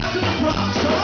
push the rock